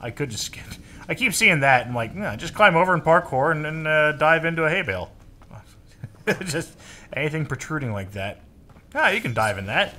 I could just skip. I keep seeing that and like, nah, just climb over and parkour and then uh, dive into a hay bale. just anything protruding like that. Ah, you can dive in that.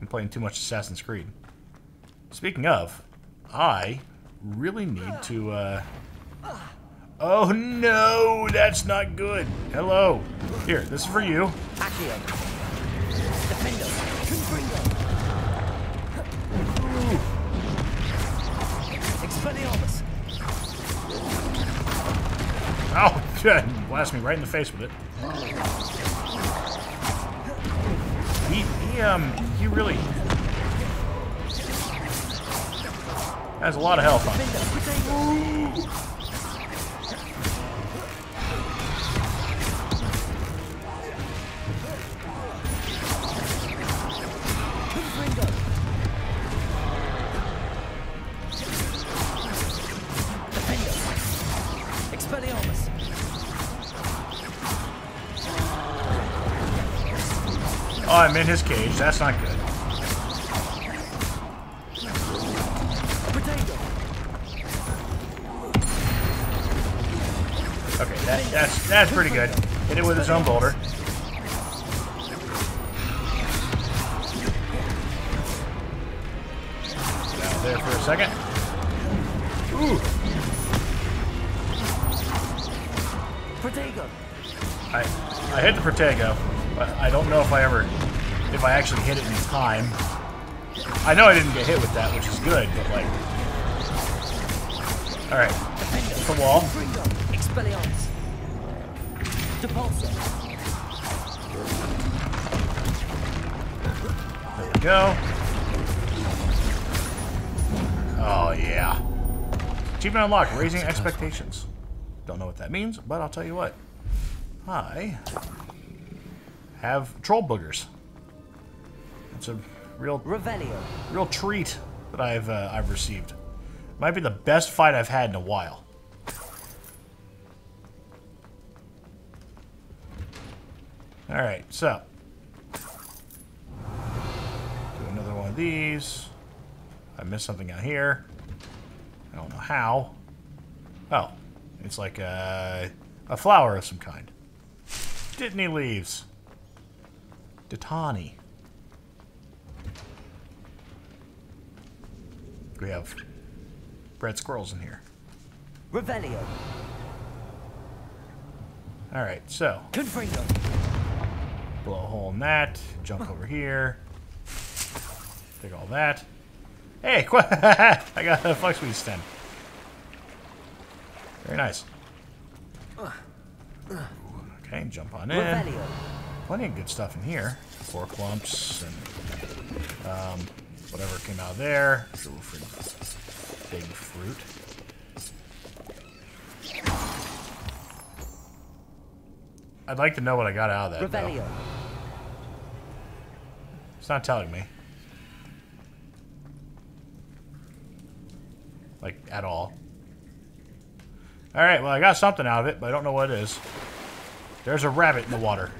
I'm playing too much Assassin's Creed. Speaking of, I really need to, uh... Oh no, that's not good. Hello. Here, this is for you. Oh, good. Blast me right in the face with it. He, he, um, he really has a lot of health on him. In his cage. That's not good. Potato. Okay, that, that's that's pretty good. Hit it with his own boulder. Down there for a second. Ooh, Protego. I I hit the Protego, but I don't know if I ever if I actually hit it in time. I know I didn't get hit with that, which is good, but like, all right, hit the wall. There we go. Oh, yeah. Achievement unlocked, raising expectations. Don't know what that means, but I'll tell you what. I have troll boogers. It's a real, Revelio. real treat that I've uh, I've received. Might be the best fight I've had in a while. All right, so do another one of these. I missed something out here. I don't know how. Oh, it's like a, a flower of some kind. Dittany leaves. Ditani. We have bred squirrels in here. Revelio. All right, so Confringo. blow a hole in that. Jump over here. Take all that. Hey, I got a Fluxweed stem. Very nice. Okay, jump on in. Revelio. Plenty of good stuff in here. Four clumps and um, whatever came out of there. Ooh, for Big fruit. I'd like to know what I got out of that. though. It's not telling me. Like, at all. Alright, well, I got something out of it, but I don't know what it is. There's a rabbit in the water.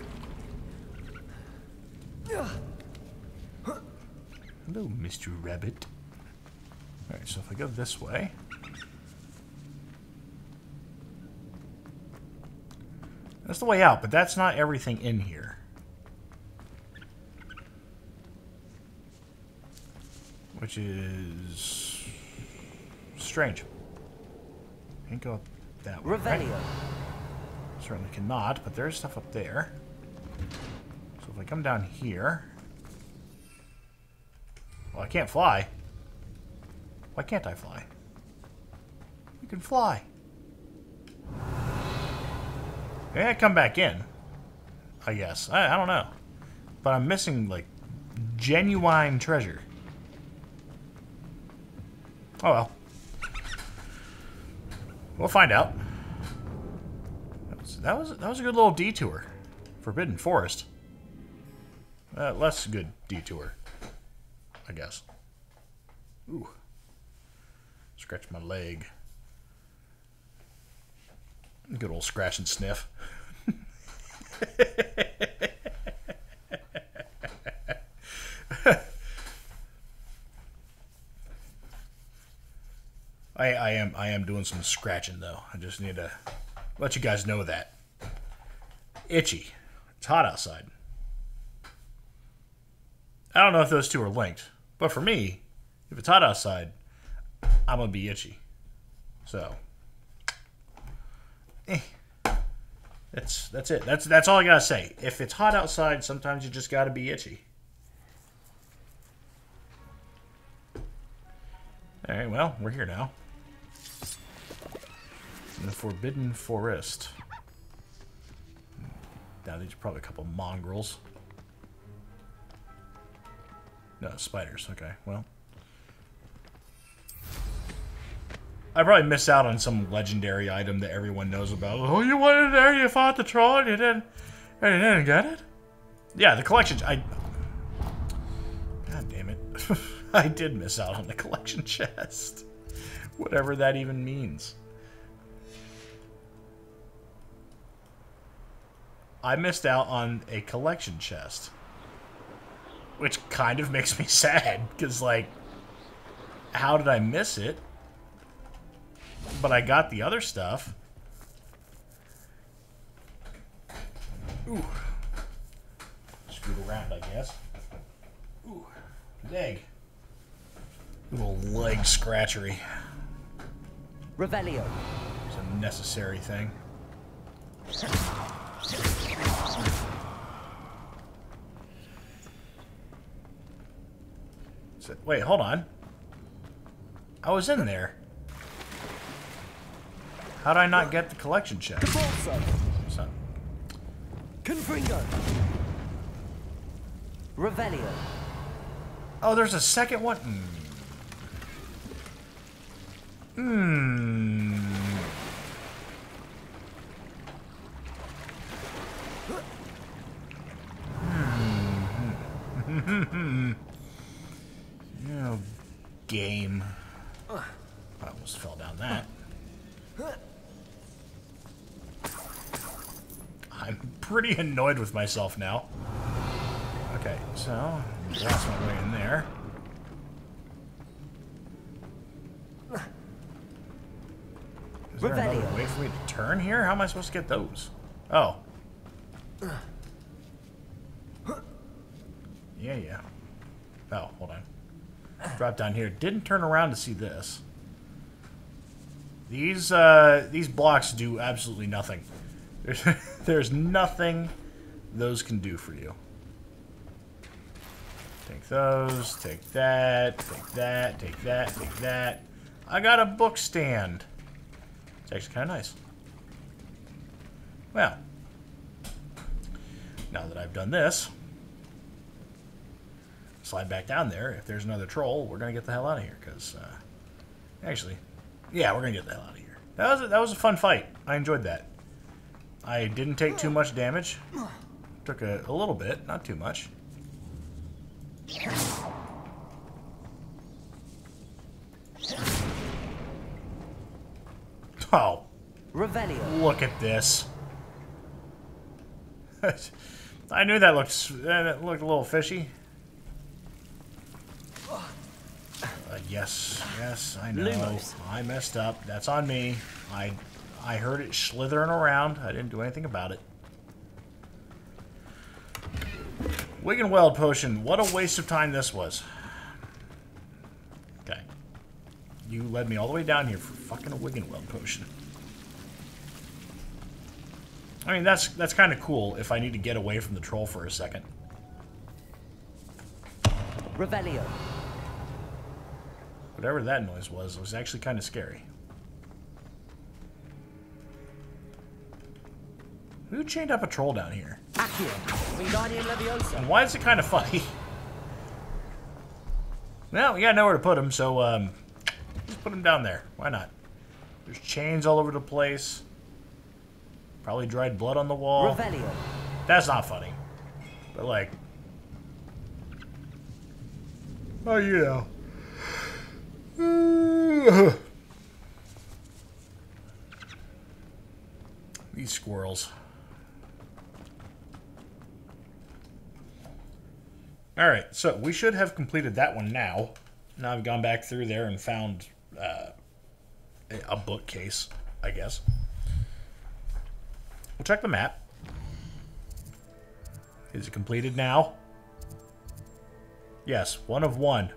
Hello, Mr. Rabbit. Alright, so if I go this way... That's the way out, but that's not everything in here. Which is... strange. Can't go up that way. right? Certainly cannot, but there's stuff up there. So if I come down here... Well, I can't fly. Why can't I fly? You can fly. Maybe I come back in. I guess. I, I don't know. But I'm missing, like, genuine treasure. Oh well. We'll find out. That was that was, that was a good little detour. Forbidden Forest. Uh, less good detour, I guess. Ooh. Scratch my leg. Good old scratch and sniff. I, I am I am doing some scratching though. I just need to let you guys know that. Itchy. It's hot outside. I don't know if those two are linked, but for me, if it's hot outside, I'm gonna be itchy. So, eh. that's that's it. That's that's all I gotta say. If it's hot outside, sometimes you just gotta be itchy. All right, well, we're here now. In the Forbidden Forest. Now these are probably a couple mongrels. No, spiders. Okay, well. I probably missed out on some legendary item that everyone knows about. Oh, you went in there, you fought the troll, and you didn't, and you didn't get it? Yeah, the collection. I. God damn it. I did miss out on the collection chest. Whatever that even means. I missed out on a collection chest. Which kind of makes me sad, because, like, how did I miss it? But I got the other stuff. Ooh. Scoot around, I guess. Ooh. Leg. Little leg scratchery. Revelio. It's a necessary thing. So, wait, hold on. I was in there. How did I not get the collection. So- Confringo. Revelio. Oh, there's a second one. Hmm. Hmm. Hmm. oh, game. I almost fell down that. I'm pretty annoyed with myself now. Okay, so that's my way in there. Is there another way for me to turn here? How am I supposed to get those? Oh. Yeah, yeah. Oh, hold on. Drop down here. Didn't turn around to see this. These uh, these blocks do absolutely nothing. There's, there's nothing those can do for you. Take those, take that, take that, take that, take that. I got a book stand. It's actually kind of nice. Well, now that I've done this, slide back down there. If there's another troll, we're gonna get the hell out of here. Cause uh, actually, yeah, we're gonna get the hell out of here. That was a, that was a fun fight. I enjoyed that. I didn't take too much damage. Took a, a little bit, not too much. Oh, Revelio. look at this. I knew that looked that looked a little fishy. Uh, yes, yes, I know. Lumos. I messed up. That's on me. I I heard it slithering around. I didn't do anything about it. Wiggenweld potion. What a waste of time this was. Okay. You led me all the way down here for fucking a Wiggenweld potion. I mean, that's that's kind of cool if I need to get away from the troll for a second. Revelio. Whatever that noise was, it was actually kind of scary. Who chained up a troll down here? Accio. Wingardium Leviosa. And why is it kind of funny? well, we got nowhere to put him, so um, just put him down there. Why not? There's chains all over the place. Probably dried blood on the wall. Revelio. That's not funny. But like, oh, you know. These squirrels. All right, so we should have completed that one now. Now I've gone back through there and found uh, a bookcase, I guess. We'll check the map. Is it completed now? Yes, one of one.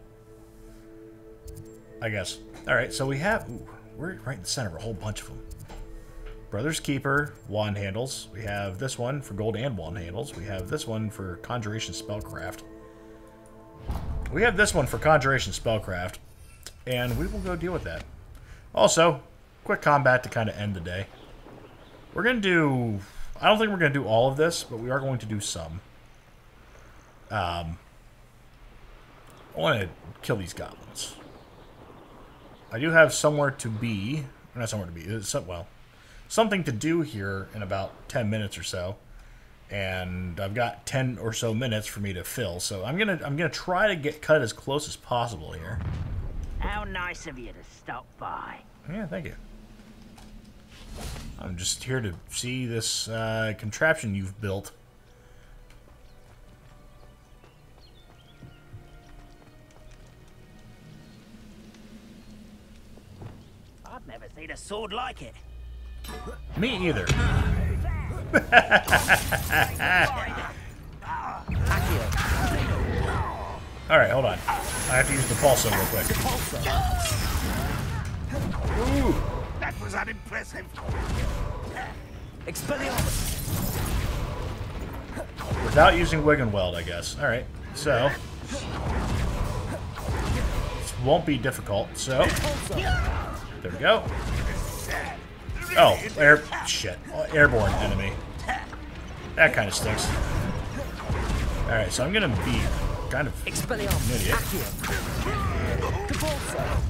I guess. Alright, so we have... Ooh, we're right in the center of a whole bunch of them. Brother's Keeper, wand handles. We have this one for gold and wand handles. We have this one for conjuration spellcraft. We have this one for conjuration spellcraft. And we will go deal with that. Also, quick combat to kind of end the day. We're going to do... I don't think we're going to do all of this, but we are going to do some. Um, I want to kill these goblins. I do have somewhere to be. Not somewhere to be. Some, well, something to do here in about 10 minutes or so. And I've got 10 or so minutes for me to fill. So I'm going to I'm going to try to get cut as close as possible here. How nice of you to stop by. Yeah, thank you. I'm just here to see this uh, contraption you've built. I've never seen a sword like it. Me either. Alright, hold on. I have to use the pulsar real quick. Ooh! That was unimpressive. Expelliarmus. Without using Wiggenweld, I guess. Alright, so... This won't be difficult, so... There we go. Oh, air... Shit. Airborne enemy. That kind of stinks. Alright, so I'm gonna be kind of Expelliarmus. an idiot. Accio. Convulso.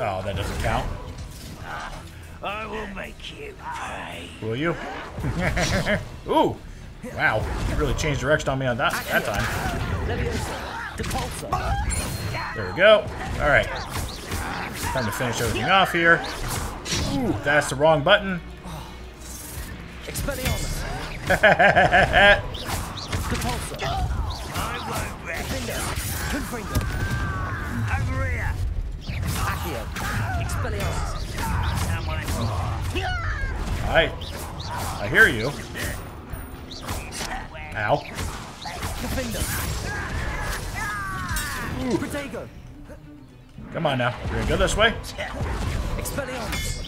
Oh, that doesn't count. I will make you pay. Will you? Ooh! Wow, you really changed direction on me on that, that time. There we go. Alright. Time to finish everything off here. Ooh, that's the wrong button. Expelliarmus. I won't rest. Confringo. Over here. Accio. Expelliarmus. Someone. I, I hear you. Ow. Confringo. Protego. Come on now. We're gonna go this way. Expelliarmus.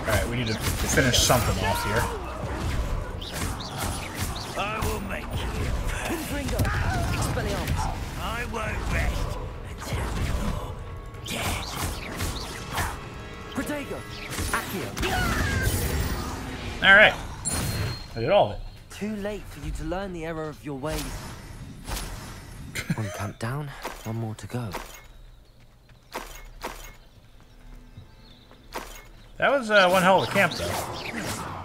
Alright, we need to finish something off here. I will make you. Confringo. Expelliarmus. I won't rest until you're dead. Protego. Accio. Alright. I did all of it. Too late for you to learn the error of your ways. one camp down, one more to go. That was uh, one hell of a camp, though.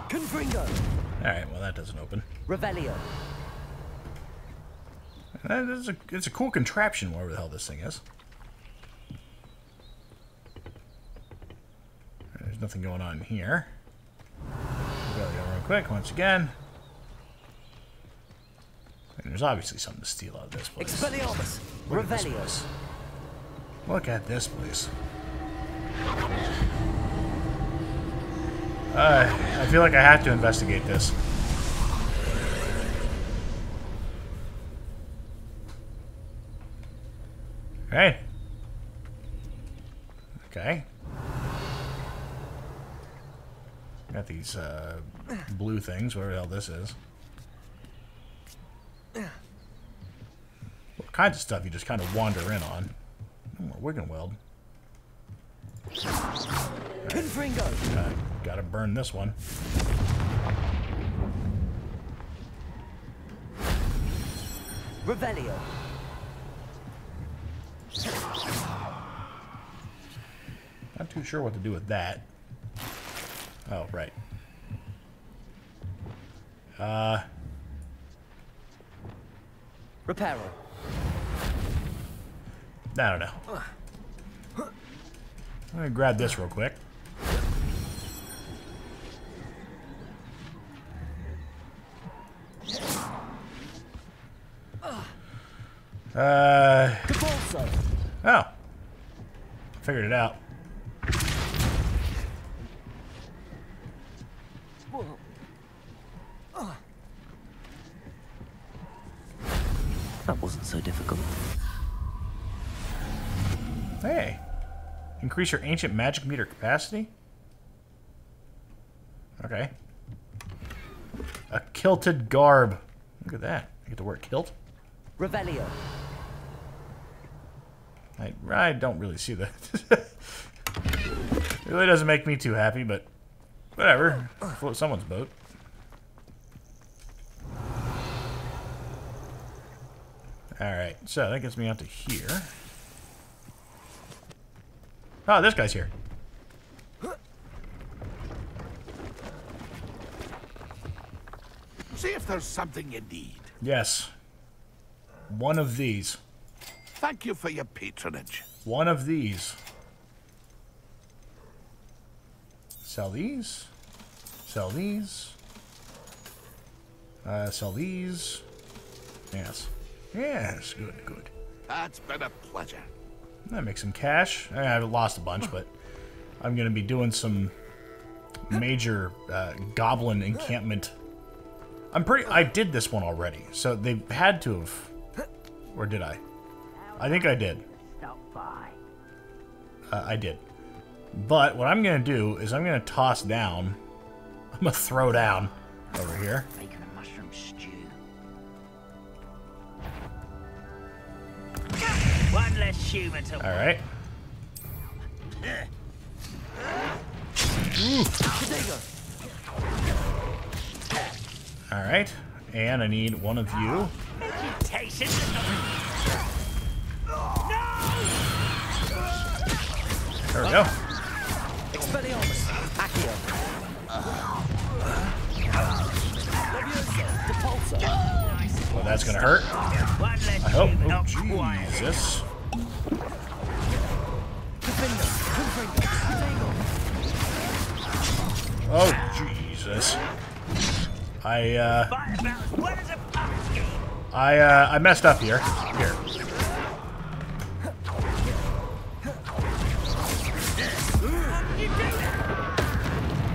Confringo. Alright, well, that doesn't open. Revelio. That is a, it's a cool contraption, whatever the hell this thing is. There's nothing going on here. Quick once again. And there's obviously something to steal out of this place. Expelliarmus. Look at this place. Look at this place. Uh, I feel like I have to investigate this. Right. Okay. Got these uh, blue things, whatever the hell this is. What kinds of stuff you just kind of wander in on. More Wiggenweld. Confringo. Uh, gotta burn this one. Revelio. Not too sure what to do with that. Oh, right. Uh. Repair. I don't know. I'm gonna grab this real quick. Uh. Oh. Figured it out. That wasn't so difficult. Hey. Increase your ancient magic meter capacity? Okay. A kilted garb. Look at that. I get to wear a kilt? Revelio. I, I don't really see that. it really doesn't make me too happy, but whatever. Float someone's boat. Alright, so that gets me out to here. Oh, this guy's here. See if there's something you need. Yes. One of these. Thank you for your patronage. One of these. Sell these. Sell these. Uh, sell these. Yes. Yes, good, good. That's been a pleasure. That makes some cash. I have lost a bunch, but I'm going to be doing some major uh, goblin encampment. I'm pretty. I did this one already, so they had to have. Or did I? I think I did. Stop by. Uh, I did. But what I'm going to do is I'm going to toss down. I'm going to throw down over here. One human to All right. All right. And I need one of you. There we go. Expelliarmus. Accio. Well, that's going to hurt. I hope. human Oh. Jesus. Oh, Jesus. I, uh. I, uh, I messed up here. Here.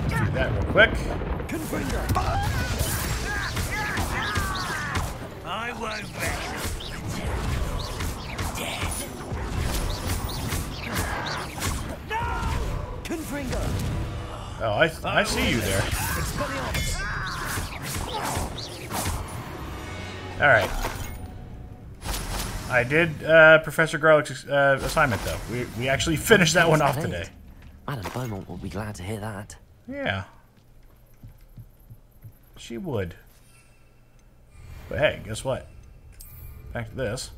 Do that. Real quick. I you're dead. Confringo. Oh, I, I see you there. All right. I did uh, Professor Garlick's uh, assignment, though. We, we actually finished that one off today. Madame Beaumont will be glad to hear that. Yeah. She would. But hey, guess what? Back to this.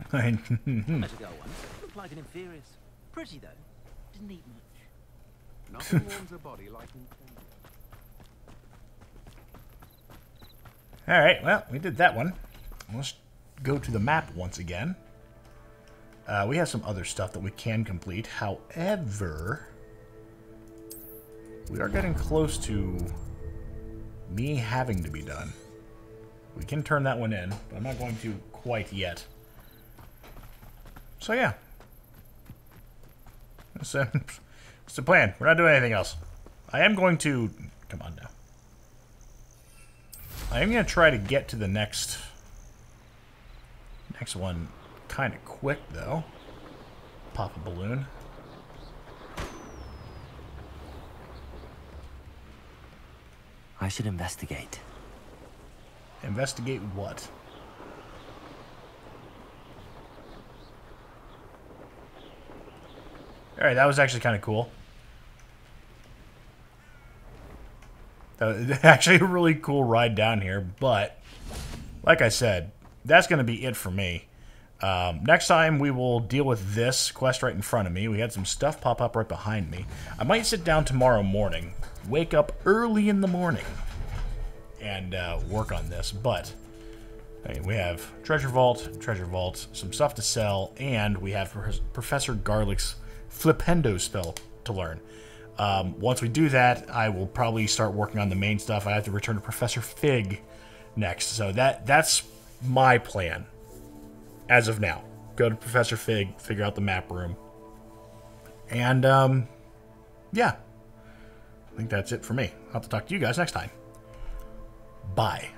Better go once. Looked like an inferior. Pretty though. Didn't need much. Body like Alright, well, we did that one. Let's go to the map once again. Uh, we have some other stuff that we can complete. However, we are getting close to me having to be done. We can turn that one in, but I'm not going to quite yet. So yeah. Uh, the plan. We're not doing anything else. I am going to... Come on now. I am going to try to get to the next next one kind of quick, though. Pop a balloon. I should investigate. Investigate what? Alright, that was actually kind of cool. That was actually a really cool ride down here, but like I said, that's going to be it for me. Um, next time we will deal with this quest right in front of me. We had some stuff pop up right behind me. I might sit down tomorrow morning, wake up early in the morning, and uh, work on this. But okay, we have treasure vault, treasure vault, some stuff to sell, and we have Professor Garlick's Flipendo spell to learn. Um, once we do that, I will probably start working on the main stuff. I have to return to Professor Fig next, so that that's my plan as of now. Go to Professor Fig, figure out the map room. And, um, yeah. I think that's it for me. I'll have to talk to you guys next time. Bye.